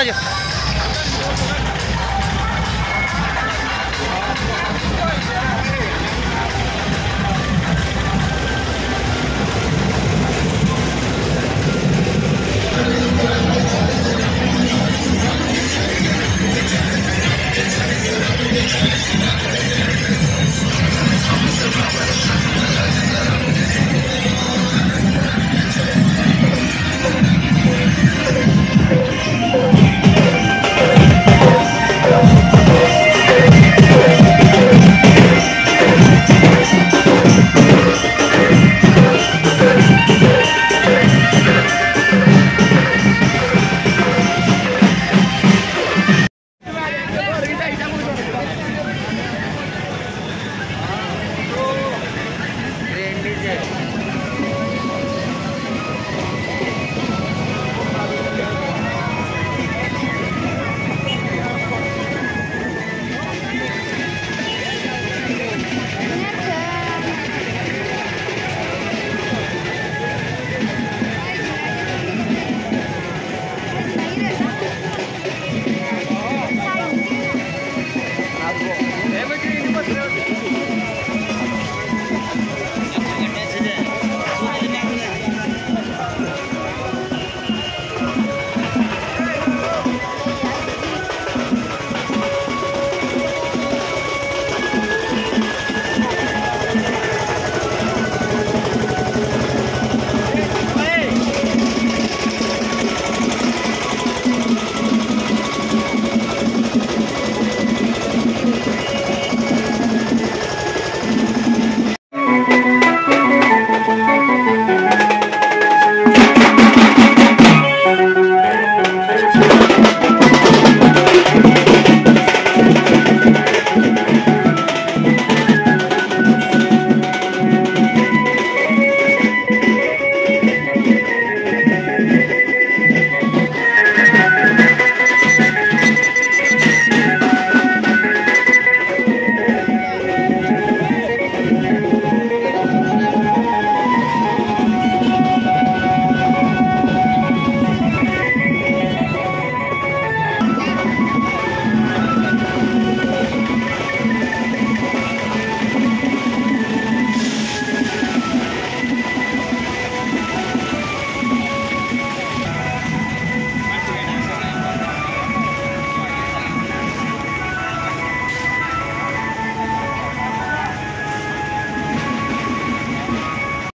Геннадьев.